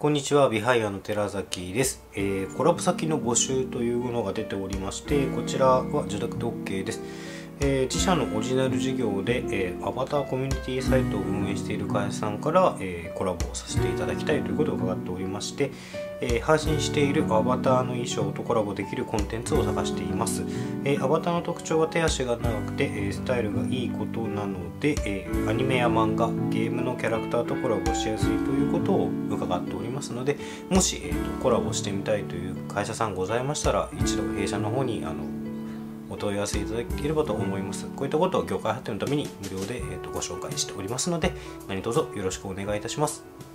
こんにちは、ビハイアの寺崎です、えーコラボ先の募集というものが出ておりまして、こちらは受託で OK です。えー自社のオリジナル事業で、えーアバターコミュニティサイトを運営している会社さんから、えーコラボをさせていただきたいということを伺っておりまして、え配信しているアバターの衣装とコラボできるコンテンツを探しています。えアバターの特徴は手足が長くて、えスタイルがいいことなので、えアニメや漫画、ゲームのキャラクターとコラボしやすいということを伺っておりますので、もし、えーとコラボしてみたいという会社さんございましたら、一度弊社の方にあの問い合わせいただければと思います。こういったことを業界発展のために無料で、えーとご紹介しておりますので、何卒よろしくお願いいたします。